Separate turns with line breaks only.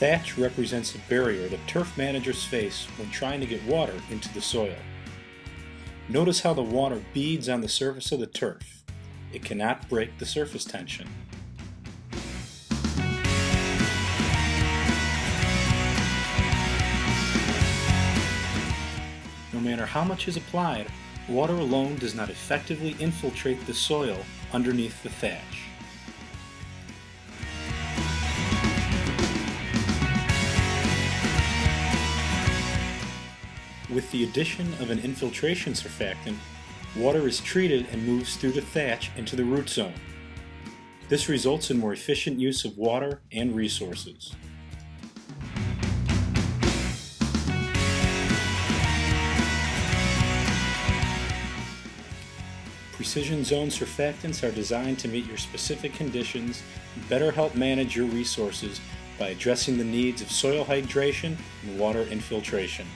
Thatch represents a barrier that turf managers face when trying to get water into the soil. Notice how the water beads on the surface of the turf. It cannot break the surface tension. No matter how much is applied, water alone does not effectively infiltrate the soil underneath the thatch. With the addition of an infiltration surfactant, water is treated and moves through the thatch into the root zone. This results in more efficient use of water and resources. Precision Zone surfactants are designed to meet your specific conditions and better help manage your resources by addressing the needs of soil hydration and water infiltration.